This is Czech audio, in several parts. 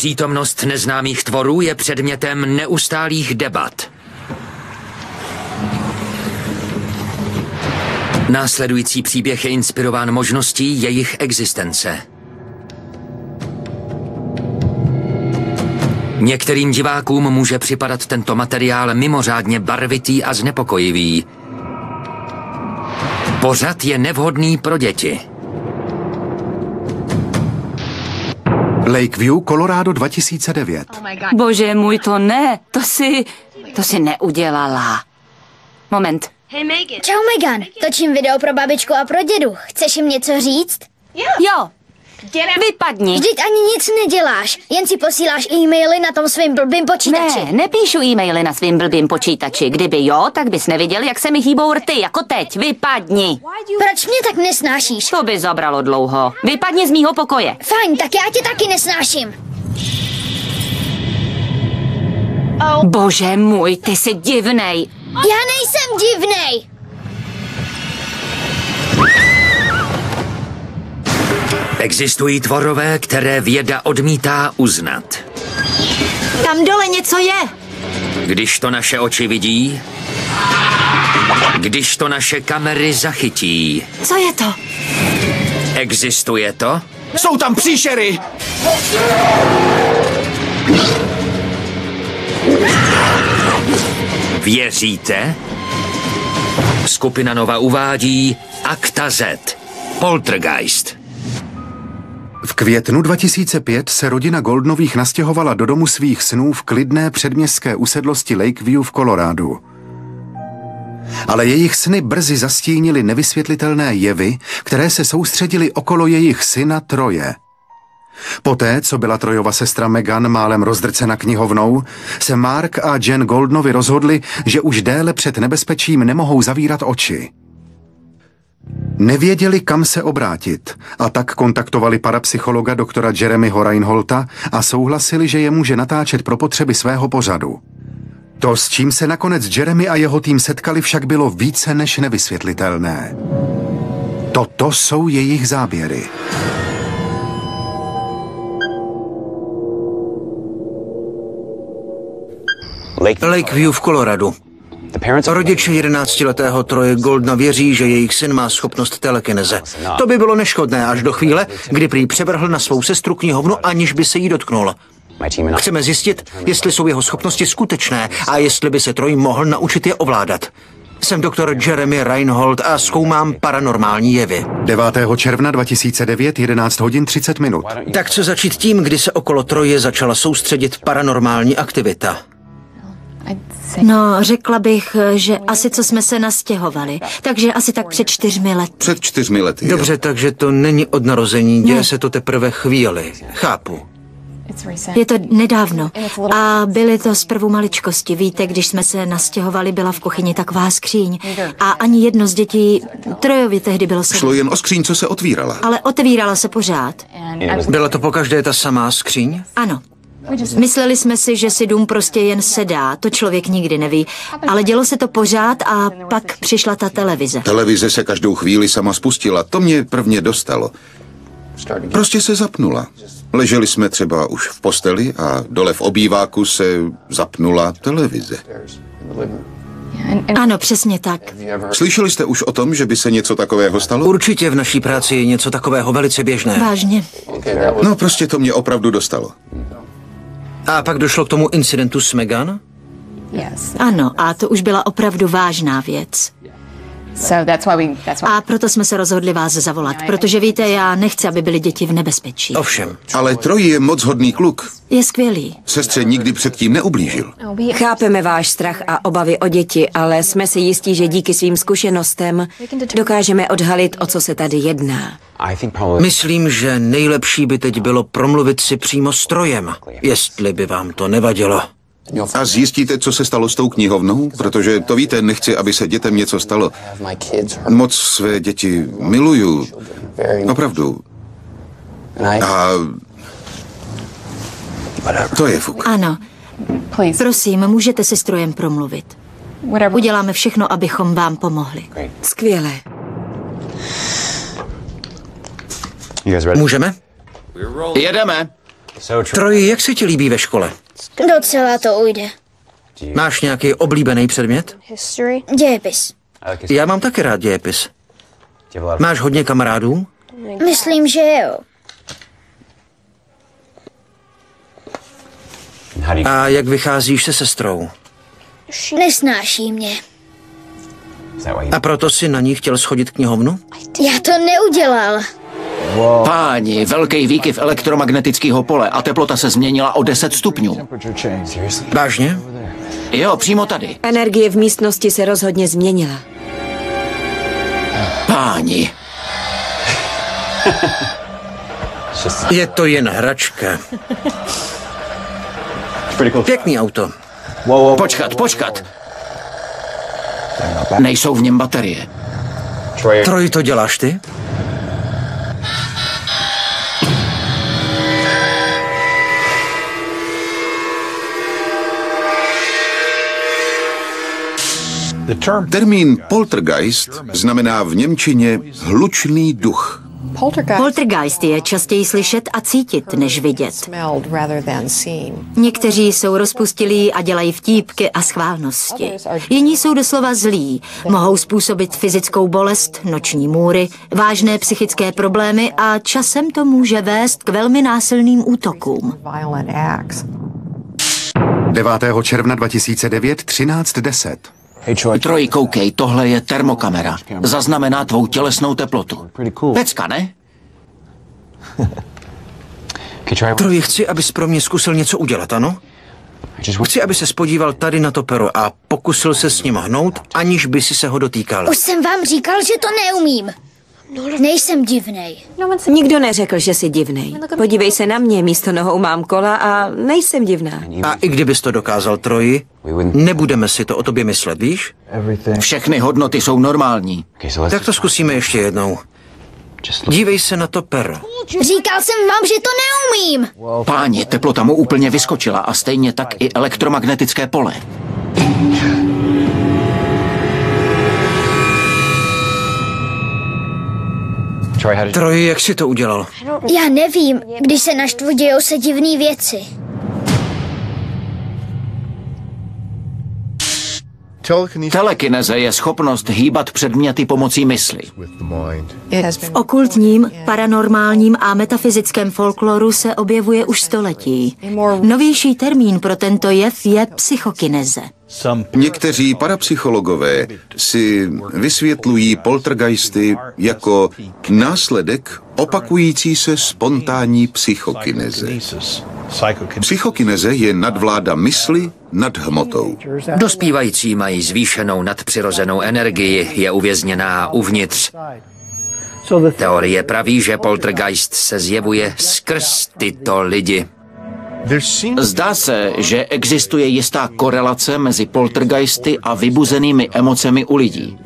Přítomnost neznámých tvorů je předmětem neustálých debat. Následující příběh je inspirován možností jejich existence. Některým divákům může připadat tento materiál mimořádně barvitý a znepokojivý. Pořad je nevhodný pro děti. Lakeview, Colorado 2009. Bože můj, to ne, to si, to si neudělala. Moment, Čau Megan, točím video pro babičku a pro dědu. Chceš jim něco říct? jo, vypadni. Vždyť ani nic neděláš, jen si posíláš e-maily na tom svým blbým počítači. Ne, nepíšu e-maily na svým blbým počítači. Kdyby jo, tak bys neviděl, jak se mi hýbou rty, jako teď. Vypadni. Proč mě tak nesnášíš? To by zabralo dlouho. Vypadni z mýho pokoje. Fajn, tak já tě taky nesnáším. Bože můj, ty jsi divnej. Já nejsem divnej. Existují tvorové, které věda odmítá uznat. Tam dole něco je. Když to naše oči vidí, když to naše kamery zachytí, Co je to? existuje to? Jsou tam příšery! Věříte? Skupina Nova uvádí Akta Z. Poltergeist. V květnu 2005 se rodina Goldnových nastěhovala do domu svých snů v klidné předměstské usedlosti Lakeview v Kolorádu. Ale jejich sny brzy zastínily nevysvětlitelné jevy, které se soustředily okolo jejich syna Troje. Poté, co byla Trojova sestra Megan málem rozdrcena knihovnou, se Mark a Jen Goldnovi rozhodli, že už déle před nebezpečím nemohou zavírat oči. Nevěděli, kam se obrátit a tak kontaktovali parapsychologa doktora Jeremyho Reinholta a souhlasili, že je může natáčet pro potřeby svého pořadu. To, s čím se nakonec Jeremy a jeho tým setkali, však bylo více než nevysvětlitelné. Toto jsou jejich záběry. Lakeview v Coloradu. Rodiče 11-letého Troje Goldna věří, že jejich syn má schopnost telekineze. To by bylo neškodné až do chvíle, kdy prý převrhl na svou sestru knihovnu, aniž by se jí dotknul. Chceme zjistit, jestli jsou jeho schopnosti skutečné a jestli by se Troj mohl naučit je ovládat. Jsem doktor Jeremy Reinhold a zkoumám paranormální jevy. 9. června 2009, 11 hodin 30 minut. Tak co začít tím, kdy se okolo Troje začala soustředit paranormální aktivita? No, řekla bych, že asi co jsme se nastěhovali. Takže asi tak před čtyřmi lety. Před čtyřmi lety. jo. Dobře, takže to není od narození, děje se to teprve chvíli. Chápu. Je to nedávno. A byly to zprvu maličkosti. Víte, když jsme se nastěhovali, byla v kuchyni taková skříň. A ani jedno z dětí, Trojovi tehdy bylo se. Šlo jen o skříň, co se otvírala. Ale otevírala se pořád. Byla to pokaždé ta samá skříň? Ano. Mysleli jsme si, že si dům prostě jen sedá, to člověk nikdy neví. Ale dělo se to pořád a pak přišla ta televize. Televize se každou chvíli sama spustila. To mě prvně dostalo. Prostě se zapnula. Leželi jsme třeba už v posteli a dole v obýváku se zapnula televize. Ano, přesně tak. Slyšeli jste už o tom, že by se něco takového stalo? Určitě v naší práci je něco takového velice běžné. Vážně. No prostě to mě opravdu dostalo. A pak došlo k tomu incidentu s Megan? Ano, a to už byla opravdu vážná věc. A proto jsme se rozhodli vás zavolat, protože víte, já nechci, aby byly děti v nebezpečí. Ovšem. Ale Troj je moc hodný kluk. Je skvělý. Sestře nikdy předtím neublížil. Chápeme váš strach a obavy o děti, ale jsme si jistí, že díky svým zkušenostem dokážeme odhalit, o co se tady jedná. Myslím, že nejlepší by teď bylo promluvit si přímo s Trojem, jestli by vám to nevadilo. A zjistíte, co se stalo s tou knihovnou? Protože to víte, nechci, aby se dětem něco stalo. Moc své děti miluju. Opravdu. A to je fuk. Ano, prosím, můžete se strojem promluvit. Uděláme všechno, abychom vám pomohli. Skvělé. Můžeme? Jedeme. Troji, jak se ti líbí ve škole? Docela to ujde. Máš nějaký oblíbený předmět? Dějepis. Já mám taky rád dějepis. Máš hodně kamarádů? Myslím, že jo. A jak vycházíš se sestrou? Nesnáší mě. A proto si na ní chtěl schodit knihovnu? Já to neudělal. Páni, velký výkyv elektromagnetického pole a teplota se změnila o 10 stupňů. Vážně? Jo, přímo tady. Energie v místnosti se rozhodně změnila. Páni, Je to jen hračka. Pěkný auto. počkat, počkat. Nejsou v něm baterie. Troj, to děláš ty? Termín poltergeist znamená v Němčině hlučný duch. Poltergeist je častěji slyšet a cítit, než vidět. Někteří jsou rozpustilí a dělají vtípky a schválnosti. Jiní jsou doslova zlí. Mohou způsobit fyzickou bolest, noční můry, vážné psychické problémy a časem to může vést k velmi násilným útokům. 9. června 2009 13.10. Troji, koukej, tohle je termokamera. Zaznamená tvou tělesnou teplotu. Pecka, ne? Troji, chci, abys pro mě zkusil něco udělat, ano? Chci, aby se spodíval tady na to pero a pokusil se s ním hnout, aniž by si se ho dotýkal. Už jsem vám říkal, že to neumím. Nejsem divnej. Nikdo neřekl, že jsi divnej. Podívej se na mě, místo nohou mám kola a nejsem divná. A i kdybys to dokázal, Troji, nebudeme si to o tobě myslet, víš? Všechny hodnoty jsou normální. Tak to zkusíme ještě jednou. Dívej se na to pero. Říkal jsem vám, že to neumím. Páni, teplota mu úplně vyskočila a stejně tak i elektromagnetické pole. Troji, jak jsi to udělal? Já nevím, když se naštvu, dějou se divné věci. Telekineze je schopnost hýbat předměty pomocí mysli. V okultním, paranormálním a metafyzickém folkloru se objevuje už století. Novější termín pro tento jev je psychokineze. Někteří parapsychologové si vysvětlují poltergeisty jako následek opakující se spontánní psychokineze. Psychokineze je nadvláda mysli nad hmotou. Dospívající mají zvýšenou nadpřirozenou energii, je uvězněná uvnitř. Teorie praví, že poltergeist se zjevuje skrz tyto lidi. Zdá se, že existuje jistá korelace mezi poltergeisty a vybuzenými emocemi u lidí.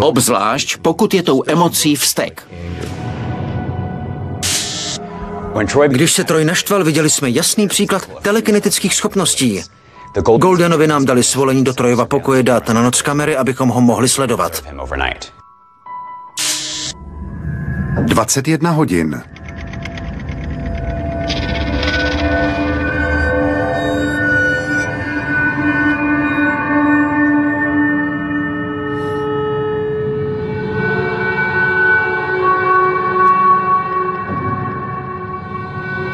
Obzvlášť pokud je tou emocí vztek. Když se Troj naštval, viděli jsme jasný příklad telekinetických schopností. Goldenovi nám dali svolení do Trojova pokoje dát na noc kamery, abychom ho mohli sledovat. 21 hodin.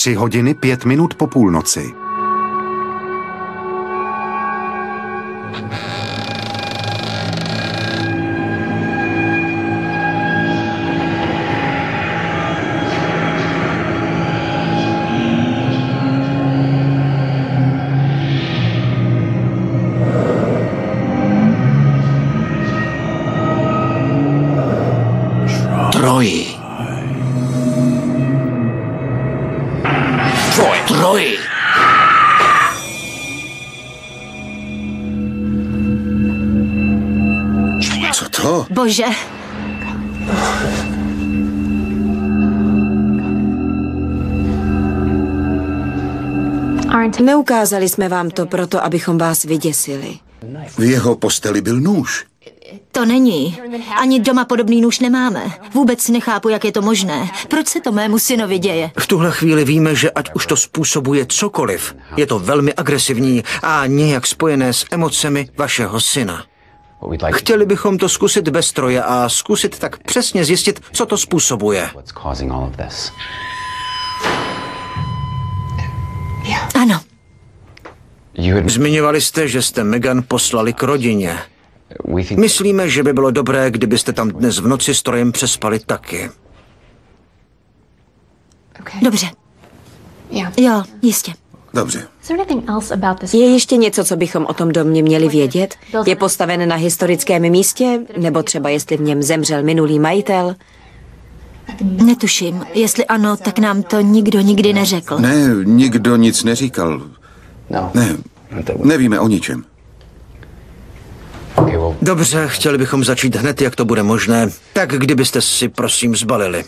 Tři hodiny pět minut po půlnoci. Troji. Co to? Bože, Neukázali jsme vám to proto, abychom vás vyděsili. V jeho posteli byl nůž. To není. Ani doma podobný nůž nemáme. Vůbec nechápu, jak je to možné. Proč se to mému synovi děje? V tuhle chvíli víme, že ať už to způsobuje cokoliv, je to velmi agresivní a nějak spojené s emocemi vašeho syna. Chtěli bychom to zkusit bez stroje a zkusit tak přesně zjistit, co to způsobuje. Ano, Zmiňovali jste, že jste Megan poslali k rodině. Myslíme, že by bylo dobré, kdybyste tam dnes v noci strojem přespali taky. dobře. Jo, jistě. Dobře. Je ještě něco, co bychom o tom domě měli vědět? Je postaven na historickém místě? Nebo třeba jestli v něm zemřel minulý majitel? Netuším. Jestli ano, tak nám to nikdo nikdy neřekl. Ne, nikdo nic neříkal. Ne, nevíme o ničem. Dobře, chtěli bychom začít hned, jak to bude možné. Tak kdybyste si prosím zbalili.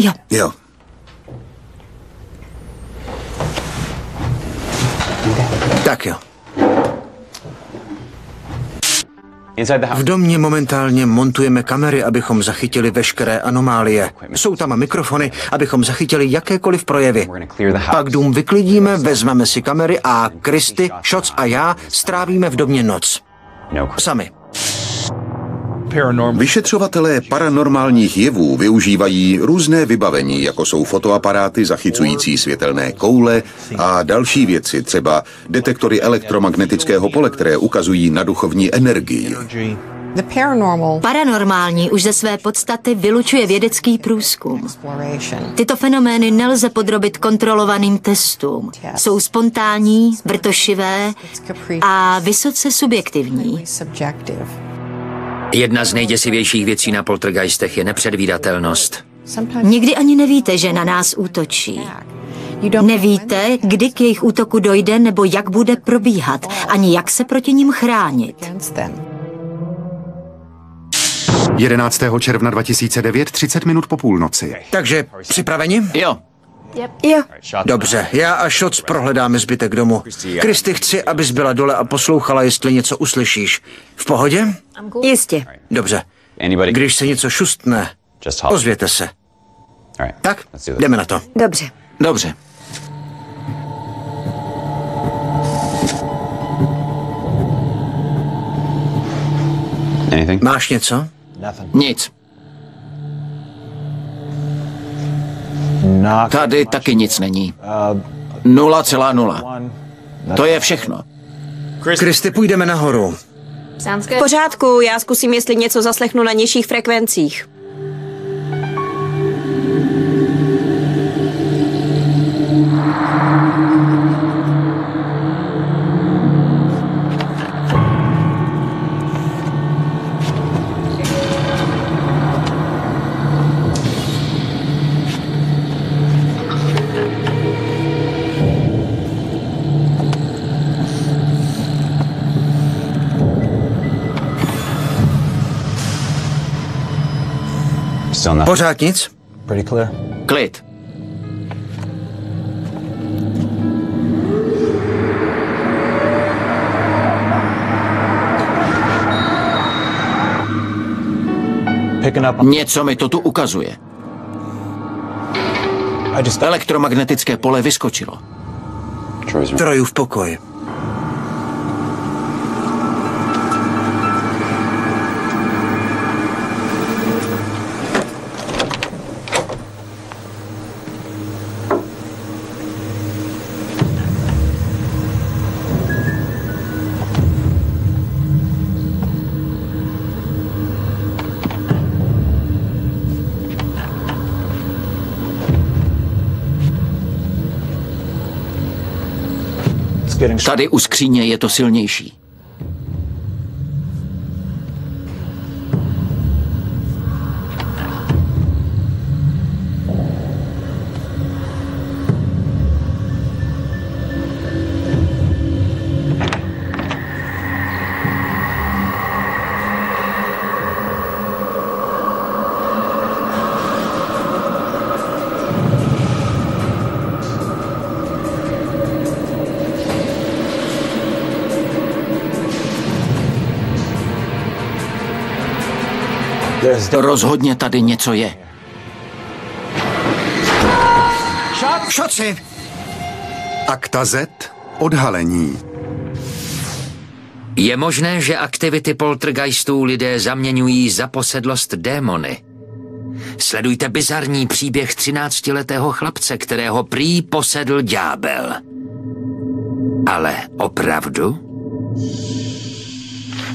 Jo, Jo. Tak jo. V domě momentálně montujeme kamery, abychom zachytili veškeré anomálie. Jsou tam mikrofony, abychom zachytili jakékoliv projevy. Pak dům vyklidíme, vezmeme si kamery a Kristy, Shots a já strávíme v domě noc. Sami. Vyšetřovatelé paranormálních jevů využívají různé vybavení, jako jsou fotoaparáty zachycující světelné koule a další věci, třeba detektory elektromagnetického pole, které ukazují na duchovní energii. Paranormální už ze své podstaty vylučuje vědecký průzkum. Tyto fenomény nelze podrobit kontrolovaným testům. Jsou spontánní, vrtošivé a vysoce subjektivní. Jedna z nejděsivějších věcí na poltergeistech je nepředvídatelnost. Nikdy ani nevíte, že na nás útočí. Nevíte, kdy k jejich útoku dojde nebo jak bude probíhat, ani jak se proti ním chránit. Against them. 11. června 2009, 30 minut po půlnoci. Takže připraveni? Jo, Jo. Dobře, já a Shots prohledáme zbytek domu. Kristy, chci, abys byla dole a poslouchala, jestli něco uslyšíš. V pohodě? Jistě. Dobře. Když se něco šustne, ozvěte se. Tak, jdeme na to. Dobře. dobře. Máš něco? Nic. Tady taky nic není. 0,0. To je všechno. Kristy, půjdeme nahoru. V pořádku, já zkusím, jestli něco zaslechnu na nižších frekvencích. Pořád nic? Klid. Něco mi to tu ukazuje. Elektromagnetické pole vyskočilo. Trojův pokoj. Tady u skříně je to silnější. Rozhodně tady něco je. Šoci! Akta Z. Odhalení. Je možné, že aktivity poltergeistů lidé zaměňují za posedlost démony. Sledujte bizarní příběh 13-letého chlapce, kterého prý posedl ďábel. Ale opravdu?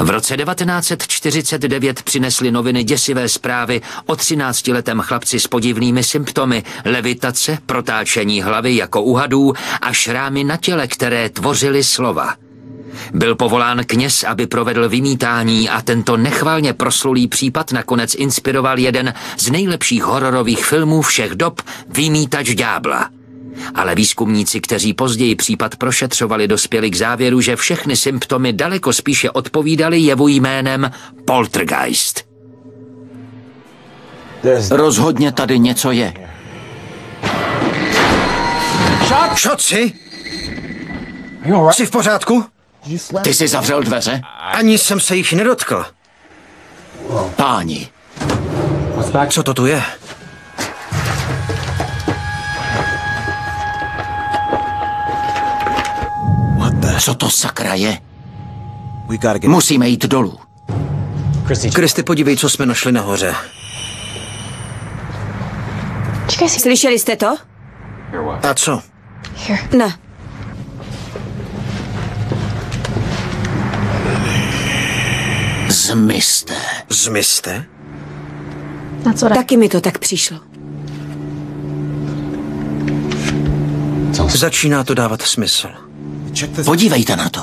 V roce 1949 přinesly noviny děsivé zprávy o 13-letém chlapci s podivnými symptomy, levitace, protáčení hlavy jako u hadů a šrámy na těle, které tvořily slova. Byl povolán kněz, aby provedl vymítání a tento nechvalně proslulý případ nakonec inspiroval jeden z nejlepších hororových filmů všech dob Vymítač ďábla. Ale výzkumníci, kteří později případ prošetřovali, dospěli k závěru, že všechny symptomy daleko spíše odpovídaly jevu jménem poltergeist. Rozhodně tady něco je. Šoci! Jsi v pořádku? Ty jsi zavřel dveře? Ani jsem se jich nedotkl. Páni, Co to tu je? Co to sakra je? Musíme jít dolů. Kristy, podívej, co jsme našli nahoře. Slyšeli jste to? A co? Ne. Zmizte. Zmizte? Taky mi to tak přišlo. Začíná to dávat smysl. Podívejte na to.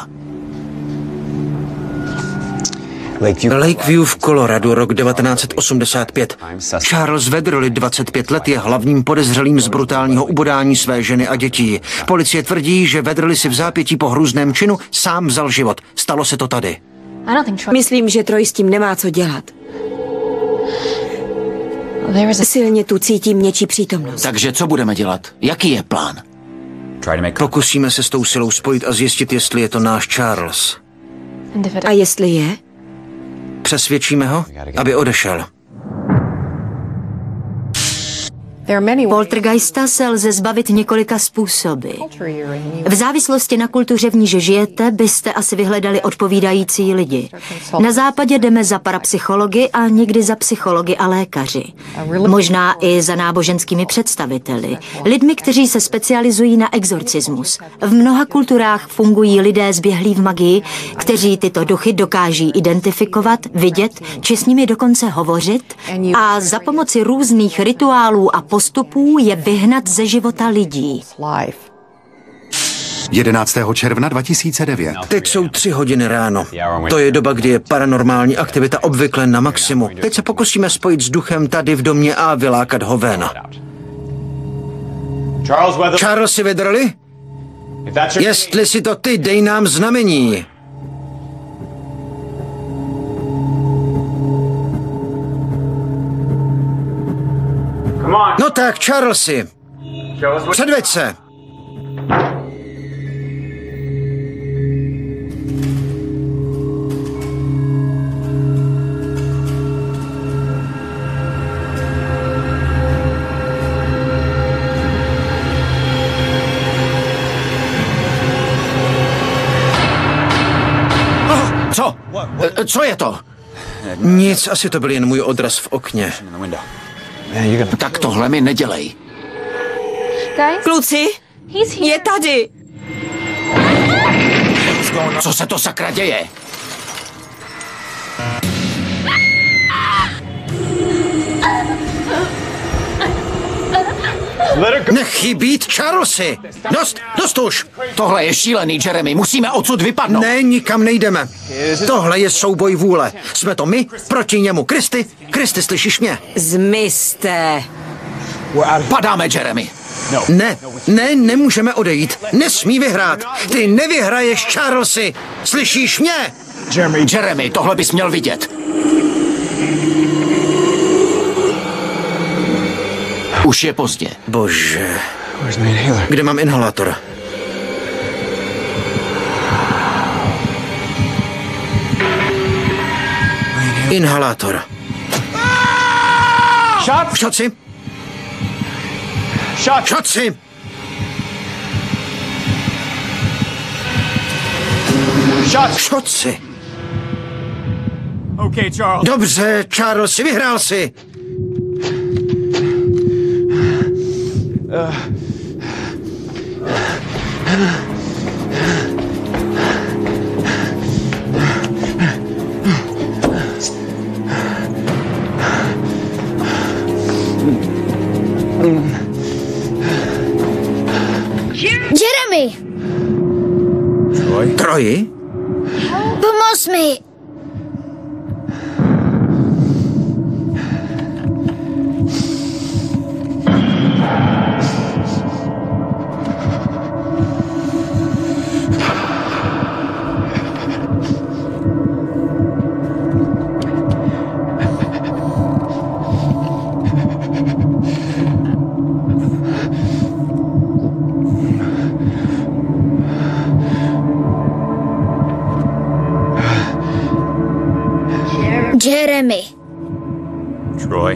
Lakeview v Coloradu, rok 1985. Charles Vedroli, 25 let, je hlavním podezřelým z brutálního ubodání své ženy a dětí. Policie tvrdí, že Vedroli si v zápětí po hruzném činu sám vzal život. Stalo se to tady. Myslím, že Troj s tím nemá co dělat. Silně tu cítím něčí přítomnost. Takže co budeme dělat? Jaký je plán? Pokusíme se s tou silou spojit a zjistit, jestli je to náš Charles. A jestli je? Přesvědčíme ho, aby odešel. Poltergeista se lze zbavit několika způsoby. V závislosti na kultuře, v níž žijete, byste asi vyhledali odpovídající lidi. Na západě jdeme za parapsychologi a někdy za psychologi a lékaři. Možná i za náboženskými představiteli. Lidmi, kteří se specializují na exorcismus. V mnoha kulturách fungují lidé zběhlí v magii, kteří tyto duchy dokáží identifikovat, vidět, či s nimi dokonce hovořit a za pomoci různých rituálů a postupů je vyhnat ze života lidí. 11. června 2009. Teď jsou tři hodiny ráno. To je doba, kdy je paranormální aktivita obvykle na maximu. Teď se pokusíme spojit s duchem tady v domě a vylákat ho ven. Charles si vydrli? Jestli si to ty, dej nám znamení. No tak, Charlesy, předveď se. Co? E, Co je to? Nic, asi to byl jen můj odraz v okně. Tak tohle mi nedělej. Kluci, je tady. Co se to sakra děje? Nech jí být, Charlesy. Dost, dost už. Tohle je šílený, Jeremy. Musíme odsud vypadnout. Ne, nikam nejdeme. Tohle je souboj vůle. Jsme to my proti němu. Kristy, Kristy, slyšíš mě? Zmizte. Padáme, Jeremy. Ne, ne, nemůžeme odejít. Nesmí vyhrát. Ty nevyhraješ, Charlesy. Slyšíš mě? Jeremy, Jeremy, tohle bys měl vidět. Už je pozdě. Bože. Kde mám inhalátor? Inhalátor. Šoci! Šoci! Šoci! Dobře, Charles, vyhrál si. Jeremy, Troji? pomoz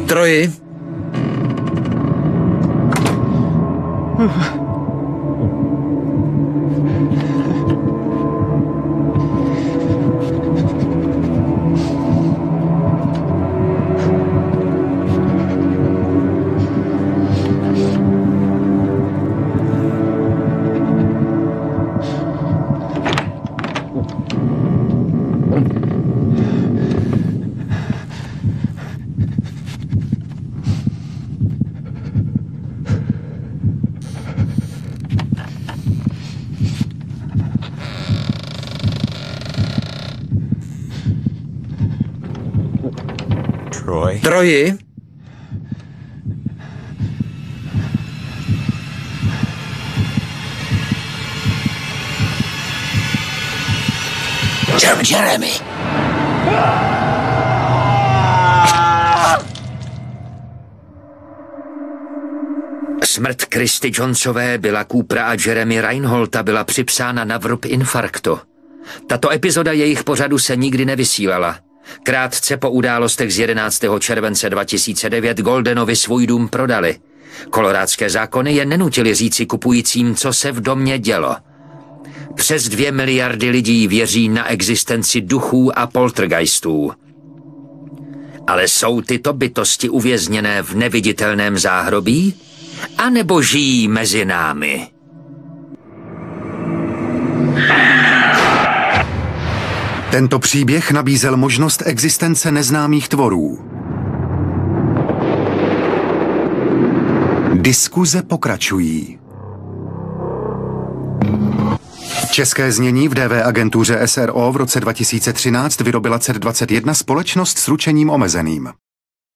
Troji? Troji? Jeremy! Smrt Kristy Jonesové byla Coopera a Jeremy Reinholta byla připsána na vrub infarktu. Tato epizoda jejich pořadu se nikdy nevysílala. Krátce po událostech z 11. července 2009 Goldenovi svůj dům prodali. Kolorádské zákony je nenutili říci kupujícím, co se v domě dělo. Přes dvě miliardy lidí věří na existenci duchů a poltergeistů. Ale jsou tyto bytosti uvězněné v neviditelném záhrobí? A nebo žijí mezi námi? Tento příběh nabízel možnost existence neznámých tvorů. Diskuze pokračují. České znění v DV agentuře SRO v roce 2013 vyrobila CER21 společnost s ručením omezeným.